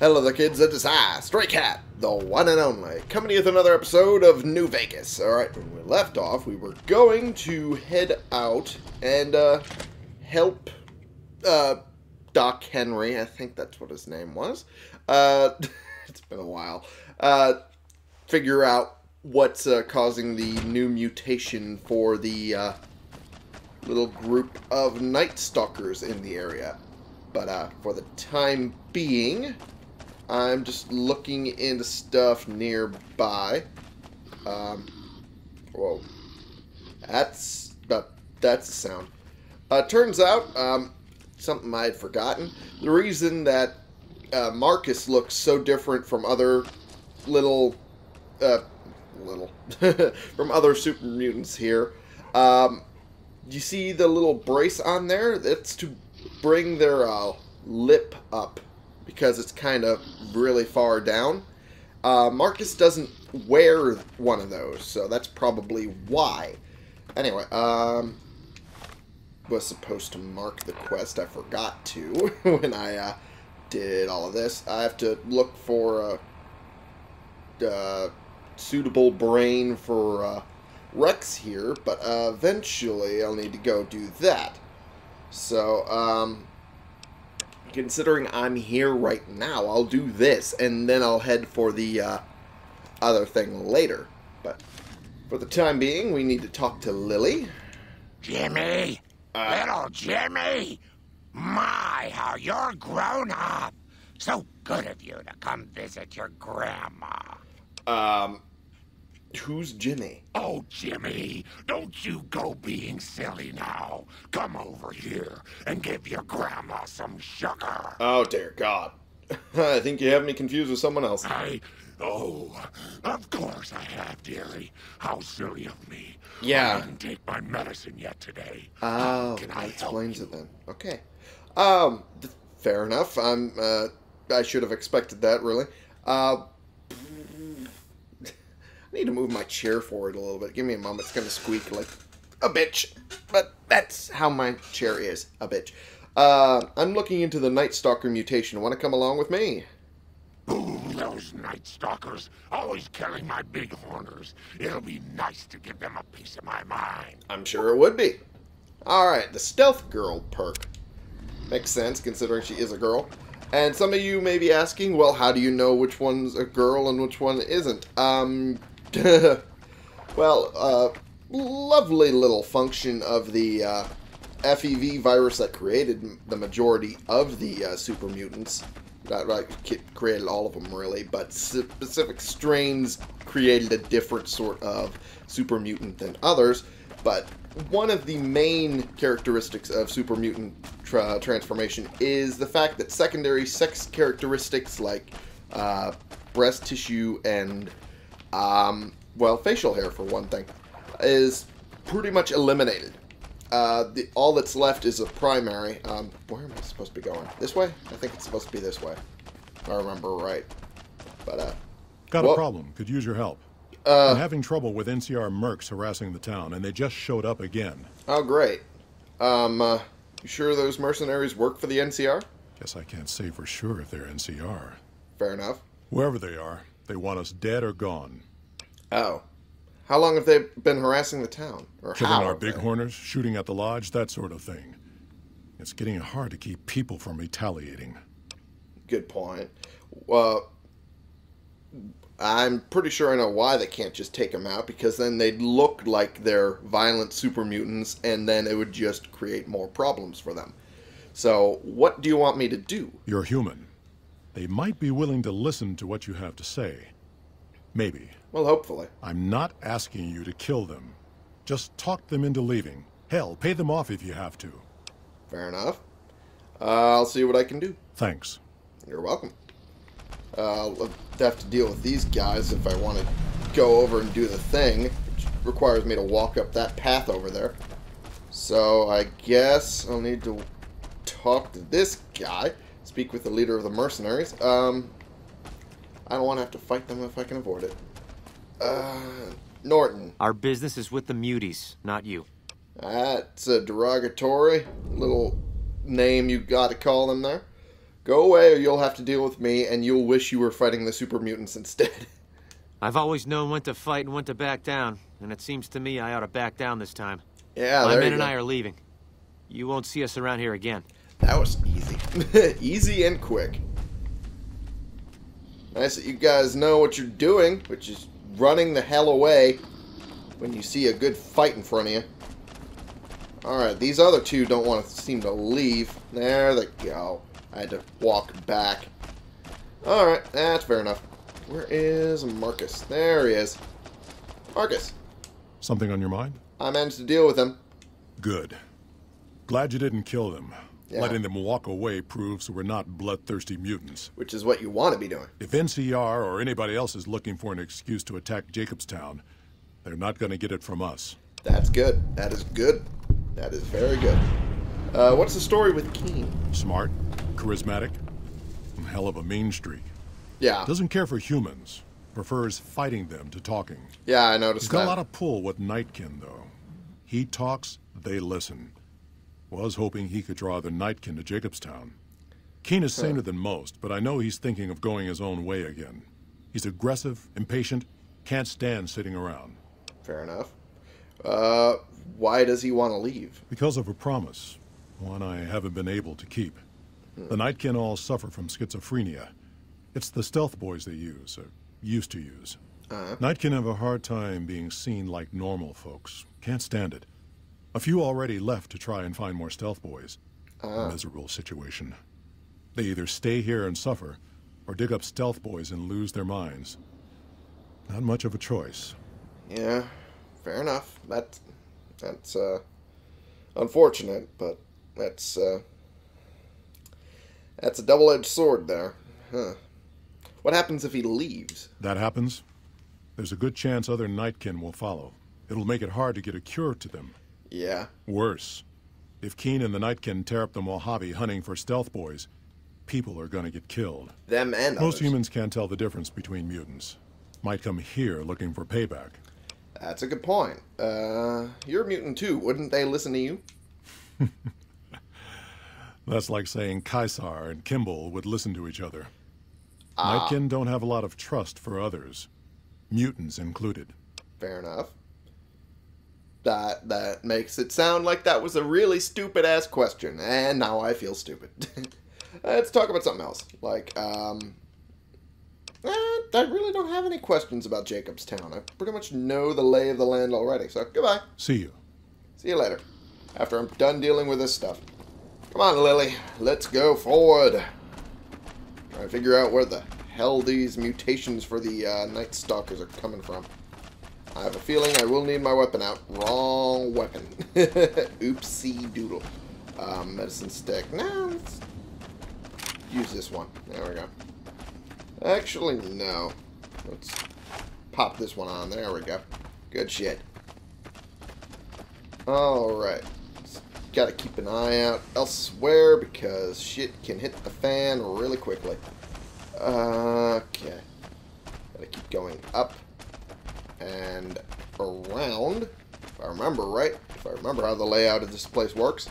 Hello there kids, it is I, Stray Cat, the one and only, coming to you with another episode of New Vegas. Alright, when we left off, we were going to head out and, uh, help, uh, Doc Henry, I think that's what his name was. Uh, it's been a while. Uh, figure out what's, uh, causing the new mutation for the, uh, little group of Night Stalkers in the area. But, uh, for the time being, I'm just looking into stuff nearby. Um, whoa. That's, that's the sound. Uh, turns out, um, something I had forgotten. The reason that uh, Marcus looks so different from other little, uh, little, from other super mutants here, um, you see the little brace on there? That's to bring their uh, lip up because it's kind of really far down. Uh, Marcus doesn't wear one of those, so that's probably why. Anyway, um, was supposed to mark the quest. I forgot to when I uh, did all of this. I have to look for a uh, suitable brain for uh, Rex here, but uh, eventually I'll need to go do that. So, um, considering I'm here right now, I'll do this, and then I'll head for the uh, other thing later. But for the time being, we need to talk to Lily. Jimmy! Uh, little Jimmy! My, how you're grown up! So good of you to come visit your grandma. Um, who's Jimmy? Oh, Jimmy, don't you go being silly now. Come over here and give your grandma some sugar. Oh, dear God. I think you have me confused with someone else. I. Oh, of course I have, dearie. How silly of me. Yeah. I didn't take my medicine yet today. Oh, Can I help you? it then. Okay. Um, fair enough. I'm, uh, I should have expected that, really. Uh, I need to move my chair forward a little bit. Give me a moment. It's going to squeak like a bitch. But that's how my chair is, a bitch. Uh, I'm looking into the Night Stalker mutation. Want to come along with me? Ooh, those night stalkers, always killing my big horners. It'll be nice to give them a piece of my mind. I'm sure it would be. Alright, the Stealth Girl perk. Makes sense, considering she is a girl. And some of you may be asking, well, how do you know which one's a girl and which one isn't? Um, well, uh, lovely little function of the, uh, FEV virus that created the majority of the uh, super mutants. Not like created all of them really, but specific strains created a different sort of super mutant than others. But one of the main characteristics of super mutant tra- transformation is the fact that secondary sex characteristics like uh, breast tissue and um, well, facial hair for one thing, is pretty much eliminated. Uh, the, all that's left is a primary. Um, where am I supposed to be going? This way? I think it's supposed to be this way. If I remember right. But, uh, Got Well- a problem. Could use your help. uh, I'm having trouble with NCR mercs harassing the town, and they just showed up again. oh, great. Um, uh, you sure those mercenaries work for the NCR? Guess I can't say for sure if they're NCR. Fair enough. Wherever they are, they want us dead or gone. Oh. How long have they been harassing the town? Or Killing how our bighorners, shooting at the lodge, that sort of thing. It's getting hard to keep people from retaliating. Good point. Well, I'm pretty sure I know why they can't just take them out because then they'd look like they're violent super mutants and then it would just create more problems for them. So, what do you want me to do? You're human. They might be willing to listen to what you have to say. Maybe. Well, hopefully. I'm not asking you to kill them. Just talk them into leaving. Hell, pay them off if you have to. Fair enough. Uh, I'll see what I can do. Thanks. You're welcome. Uh, I'll have to deal with these guys if I want to go over and do the thing, which requires me to walk up that path over there. So I guess I'll need to talk to this guy, speak with the leader of the mercenaries. Um, I don't want to have to fight them if I can avoid it. Uh, Norton. Our business is with the muties, not you. That's a derogatory little name you got to call them there. Go away or you'll have to deal with me and you'll wish you were fighting the super mutants instead. I've always known when to fight and when to back down, and it seems to me I ought to back down this time. yeah, My men and. I are leaving. You won't see us around here again. That was easy. easy and quick. Nice that you guys know what you're doing, which is running the hell away when you see a good fight in front of you. Alright, these other two don't want to seem to leave. There they go. I had to walk back. Alright, that's fair enough. Where is Marcus? There he is. Marcus, Something on your mind? I managed to deal with him. Good. Glad you didn't kill them. Yeah. Letting them walk away proves we're not bloodthirsty mutants. which is what you want to be doing. If NCR or anybody else is looking for an excuse to attack Jacobstown, they're not going to get it from us. That's good. That is good. That is very good. Uh, what's the story with Keen? Smart, charismatic, and hell of a mean streak. Yeah, Doesn't care for humans. Prefers fighting them to talking. yeah, I noticed He's got that. a lot of pull with Nightkin, though. He talks, they listen. Was hoping he could draw the Nightkin to Jacobstown. Keen is saner than most, but I know he's thinking of going his own way again. He's aggressive, impatient, can't stand sitting around. Fair enough. Uh, why does he want to leave? Because of a promise, one I haven't been able to keep. The Nightkin all suffer from schizophrenia. It's the stealth boys they use, or used to use. Uh, Nightkin have a hard time being seen like normal folks. Can't stand it. A few already left to try and find more stealth boys. Miserable situation. They either stay here and suffer, or dig up stealth boys and lose their minds. Not much of a choice. yeah, fair enough. That's that's uh, unfortunate, but that's uh, that's a double-edged sword there. Huh. What happens if he leaves? That happens, there's a good chance other Nightkin will follow. It'll make it hard to get a cure to them. Yeah, Worse, if Keen and the Nightkin tear up the Mojave hunting for stealth boys, people are gonna get killed. them and Most others. humans can't tell the difference between mutants. Might come here looking for payback. That's a good point. Uh, you're a mutant too. Wouldn't they listen to you? That's like saying Caesar and Kimball would listen to each other. Ah. Nightkin don't have a lot of trust for others, mutants included. Fair enough. That that makes it sound like that was a really stupid ass question, and now I feel stupid. Let's talk about something else. Like, um, eh, I really don't have any questions about Jacobstown. I pretty much know the lay of the land already. So goodbye. See you. See you later. After I'm done dealing with this stuff. Come on, Lily. Let's go forward. Try to figure out where the hell these mutations for the uh, Night Stalkers are coming from. I have a feeling I will need my weapon out. Wrong weapon. Oopsie doodle. Um, medicine stick. No, let's use this one. There we go. Actually, no. Let's pop this one on. There we go. Good shit. Alright. Gotta keep an eye out elsewhere because shit can hit the fan really quickly. Okay. Gotta keep going up and around. If I remember right, if I remember how the layout of this place works.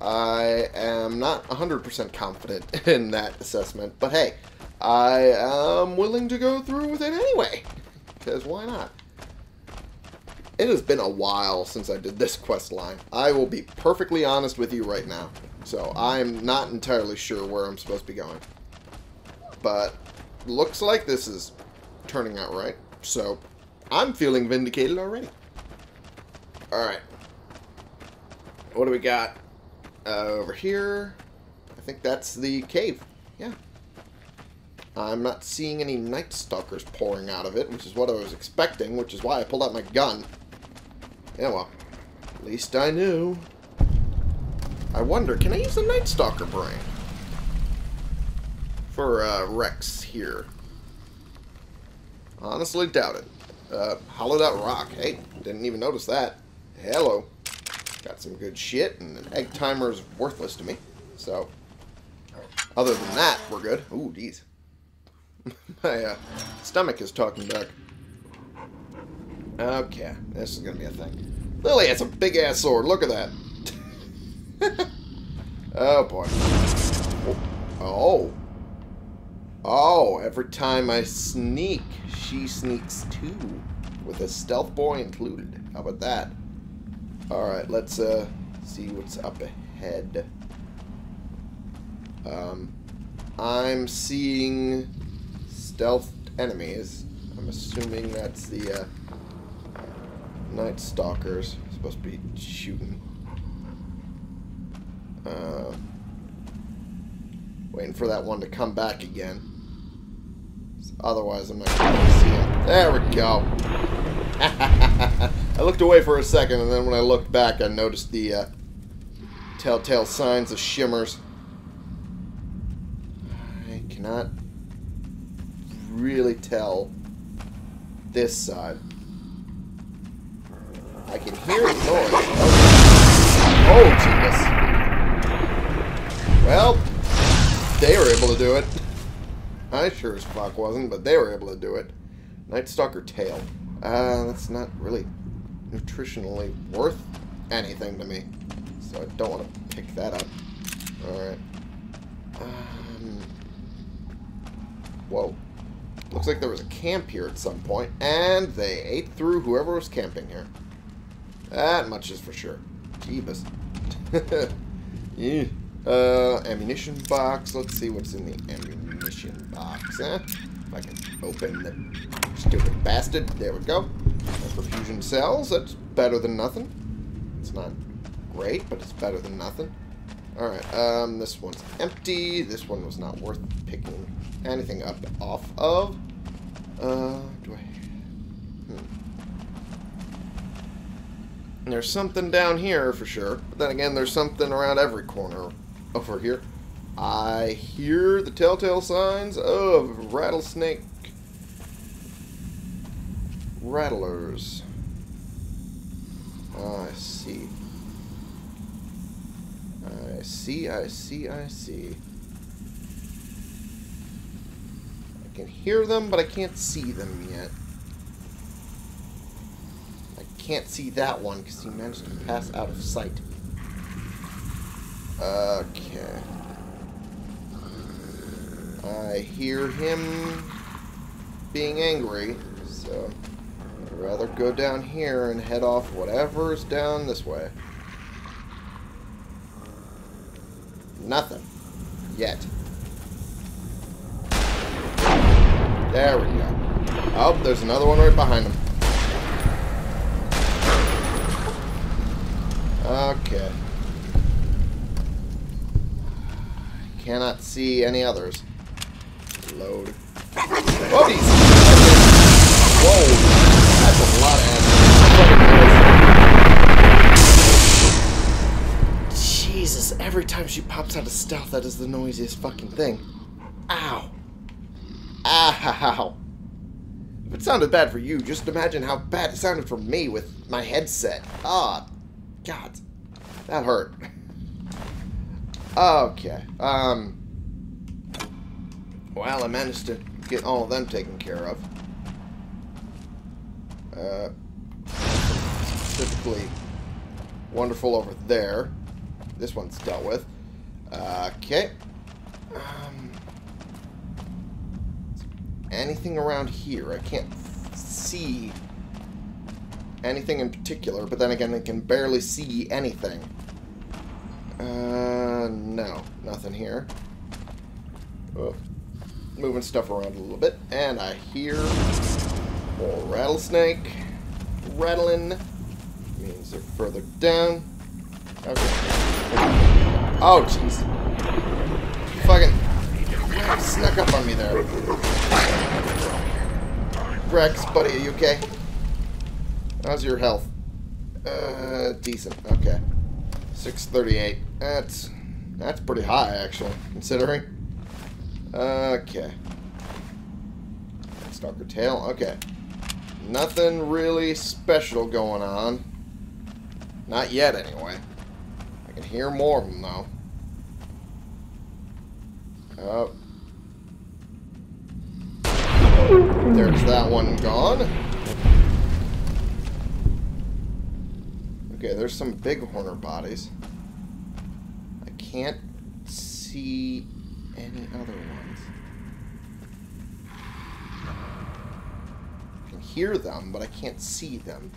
I am not 100% confident in that assessment, but hey, I am willing to go through with it anyway. Because why not? It has been a while since I did this quest line. I will be perfectly honest with you right now. So I'm not entirely sure where I'm supposed to be going. But looks like this is turning out right. So I'm feeling vindicated already. Alright. What do we got? Uh, over here. I think that's the cave. Yeah. I'm not seeing any Night Stalkers pouring out of it, which is what I was expecting, which is why I pulled out my gun. Yeah, well, at least I knew. I wonder, can I use the Night Stalker brain? For, uh, Rex here. Honestly doubt it. Uh, hollowed out rock. Hey, didn't even notice that. Hello. Got some good shit, and an egg timer is worthless to me. So, other than that, we're good. Ooh, geez. My uh, stomach is talking back. Okay, this is gonna be a thing. Lily has a big ass sword. Look at that. oh boy. Oh, Oh. Every time I sneak, she sneaks too. With a stealth boy included. How about that? Alright, let's uh see what's up ahead. Um, I'm seeing stealth enemies. I'm assuming that's the uh, Night Stalkers. Supposed to be shooting. Uh, waiting for that one to come back again. Otherwise, I'm not going to see it. There we go. I looked away for a second, and then when I looked back, I noticed the uh, telltale signs of shimmers. I cannot really tell this side. I can hear the noise. Oh, Jesus. Well, they were able to do it. I sure as fuck wasn't, but they were able to do it. Night Stalker tail. Uh, that's not really nutritionally worth anything to me. So I don't want to pick that up. Alright. Um, whoa. Looks like there was a camp here at some point, and they ate through whoever was camping here. That much is for sure. Jeebus. yeah. Uh, ammunition box. Let's see what's in the ammunition box, huh? If I can open the stupid bastard. There we go. Perfusion cells. That's better than nothing. It's not great, but it's better than nothing. Alright, um, this one's empty. This one was not worth picking anything up off of. Uh, do I... Hmm. There's something down here for sure. But then again, there's something around every corner over here. I hear the telltale signs of rattlesnake rattlers. I see. I see, I see, I see. I can hear them, but I can't see them yet. I can't see that one because he managed to pass out of sight. Okay. I hear him being angry, so I'd rather go down here and head off whatever's down this way. Nothing. Yet. There we go. Oh, there's another one right behind him. Okay. Cannot see any others. Load. Oh. Whoa. That's a lot of Jesus, every time she pops out of stealth, that is the noisiest fucking thing. Ow. Ow. If it sounded bad for you, just imagine how bad it sounded for me with my headset. Ah, oh, God. That hurt. Okay. Um. Well, I managed to get all of them taken care of. Uh, specifically, wonderful over there. This one's dealt with. Uh, okay. Um, anything around here? I can't see anything in particular, but then again, I can barely see anything. Uh, no, nothing here. Oh, moving stuff around a little bit, and I hear more rattlesnake rattling. Means they're further down. Okay. Oh, jeez. Fucking snuck up on me there. Rex, buddy, are you okay? How's your health? Uh, decent. Okay. 638. That's that's pretty high, actually, considering. Okay. Stalker tail. Okay. Nothing really special going on. Not yet, anyway. I can hear more of them, though. Oh. There's that one gone. Okay, there's some big horner bodies. I can't see any other ones. I can hear them, but I can't see them.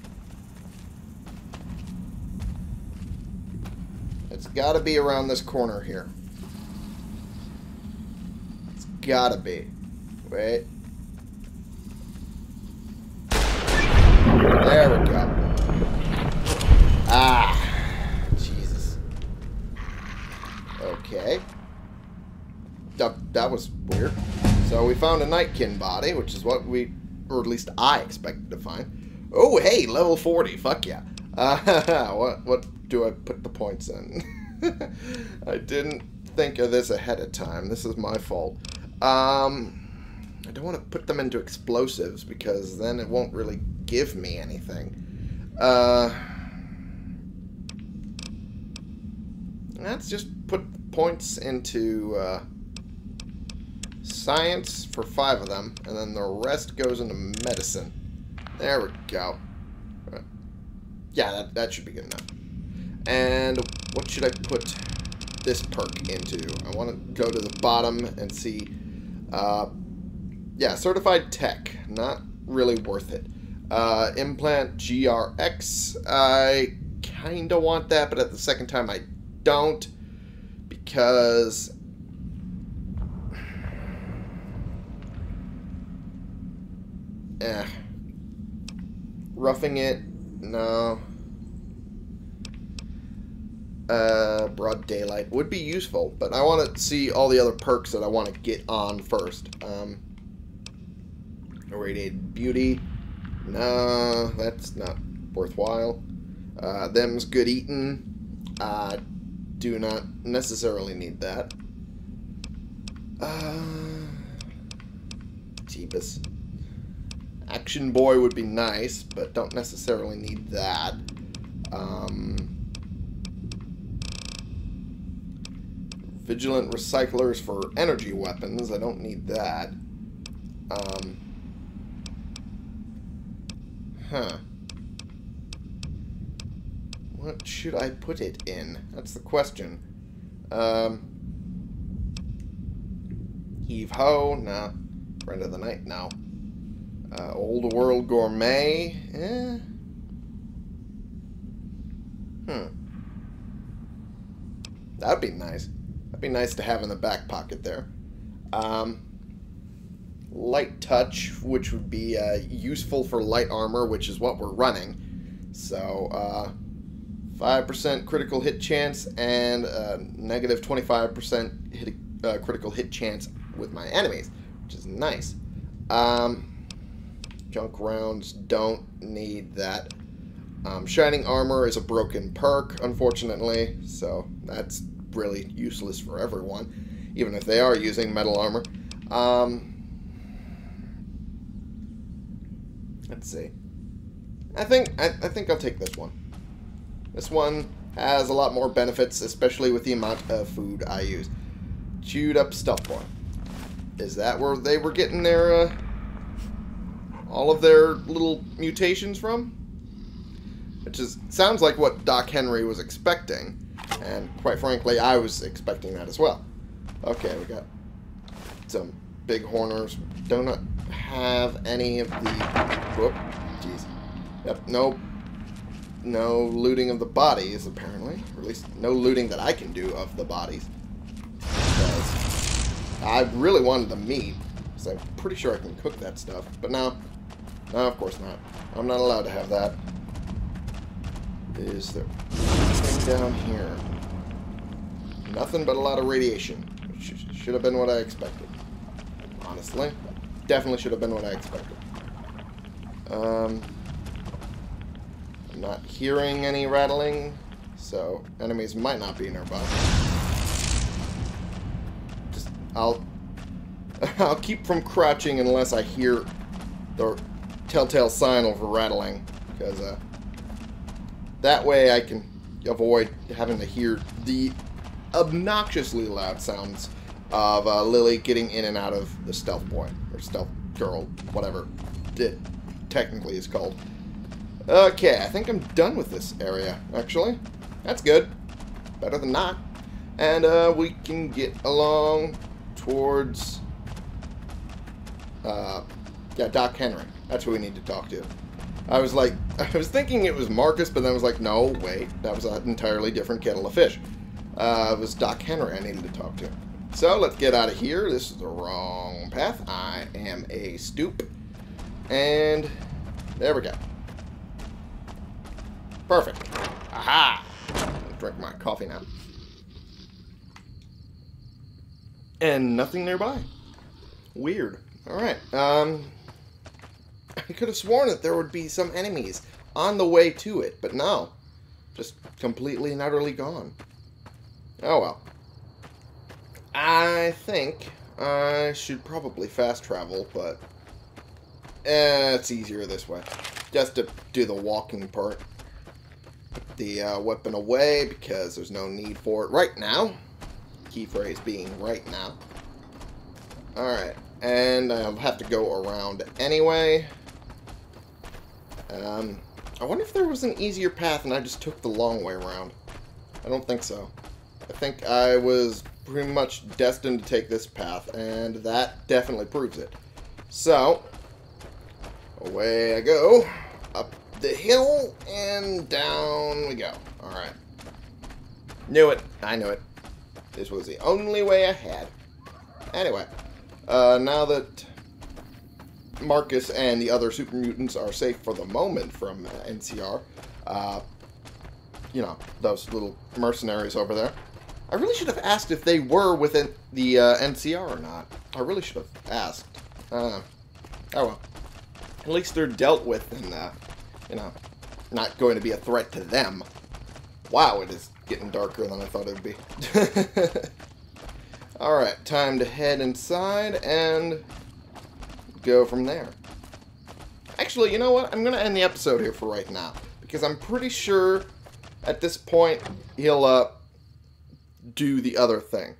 It's gotta be around this corner here. It's gotta be. Wait. There we go. Ah. Jesus. Okay. That, was weird. So we found a Nightkin body, which is what we, or at least I expected to find. Oh, hey, level 40. Fuck yeah. Uh, what, what do I put the points in? I didn't think of this ahead of time. This is my fault. Um, I don't want to put them into explosives because then it won't really give me anything. Uh, let's just put points into uh, science for five of them, and then the rest goes into medicine. There we go. Yeah, that, that should be good enough. And what should I put this perk into? I want to go to the bottom and see... Uh, yeah, certified tech. Not really worth it. Uh, implant GRX. I kind of want that, but at the second time I don't. Because... Eh. Roughing it? No. Uh, broad daylight would be useful, but I want to see all the other perks that I want to get on first. Um, irradiated beauty. No, that's not worthwhile. Uh, them's good eating. I do not necessarily need that. Uh, Jeebus. Boy would be nice, but don't necessarily need that. Um, Vigilant Recyclers for energy weapons. I don't need that. Um, huh. What should I put it in? That's the question. Um, Heave Ho? Nah. Friend of the Night? No. Uh, Old World Gourmet? Eh. Hmm. That'd be nice. That'd be nice to have in the back pocket there. Um, light touch, which would be uh, useful for light armor, which is what we're running. So, uh, 5% critical hit chance and uh, negative 25% hit, uh, critical hit chance with my enemies, which is nice. Um, junk rounds don't need that. Um, Shining Armor is a broken perk, unfortunately, so that's really useless for everyone, even if they are using metal armor. Um, let's see. I think I, I think I'll take this one. This one has a lot more benefits, especially with the amount of food I use. Chewed up stuff boy. Is that where they were getting their uh, all of their little mutations from? Which is sounds like what Doc Henry was expecting. And quite frankly, I was expecting that as well. Okay, we got some big horners. Do not have any of the... Whoop. Jeez. Yep, no... No looting of the bodies, apparently. Or at least no looting that I can do of the bodies. Because I really wanted the meat. Because I'm pretty sure I can cook that stuff. But no. No, of course not. I'm not allowed to have that. Is there anything down here? Nothing but a lot of radiation. Which should have been what I expected. Honestly. Definitely should have been what I expected. Um, I'm not hearing any rattling, so enemies might not be nearby. Just, I'll, I'll keep from crouching unless I hear the telltale sign of rattling, because uh, that way I can avoid having to hear the obnoxiously loud sounds of uh, Lily getting in and out of the stealth boy, or stealth girl, whatever it technically is called. Okay, I think I'm done with this area, actually. That's good. Better than not. And uh, we can get along towards... Uh, yeah, Doc Henry. That's who we need to talk to. I was like, I was thinking it was Marcus, but then I was like, no, wait, that was an entirely different kettle of fish. Uh, it was Doc Henry I needed to talk to. So let's get out of here. This is the wrong path. I am a stoop. And there we go. Perfect. Aha! Drink my coffee now. And nothing nearby. Weird. Alright, um... I could have sworn that there would be some enemies on the way to it, but no. Just completely and utterly gone. Oh well. I think I should probably fast travel, but eh, it's easier this way. Just to do the walking part. Put the uh, weapon away because there's no need for it right now. Key phrase being right now. Alright, and I'll have to go around anyway. Um, I wonder if there was an easier path and I just took the long way around. I don't think so. I think I was pretty much destined to take this path, and that definitely proves it. So, away I go, up the hill, and down we go. Alright. Knew it. I knew it. This was the only way I had. Anyway, uh, now that Marcus and the other super mutants are safe for the moment from uh, NCR, uh, you know, those little mercenaries over there, I really should have asked if they were within the uh, NCR or not. I really should have asked. Uh, oh well. At least they're dealt with and, uh, you know, not going to be a threat to them. Wow, it is getting darker than I thought it would be. Alright, time to head inside and go from there. Actually, you know what? I'm going to end the episode here for right now. Because I'm pretty sure at this point he'll, uh, do the other thing.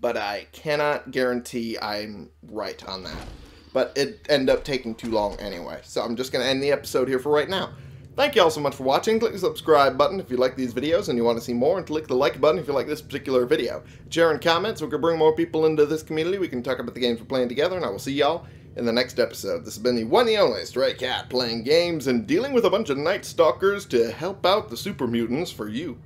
But I cannot guarantee I'm right on that. But it ended up taking too long anyway. So I'm just going to end the episode here for right now. Thank you all so much for watching. Click the subscribe button if you like these videos and you want to see more, and click the like button if you like this particular video. Share and comment so we can bring more people into this community. We can talk about the games we're playing together, and I will see y'all in the next episode. This has been the one and only Stray Cat playing games and dealing with a bunch of Night Stalkers to help out the Super Mutants for you.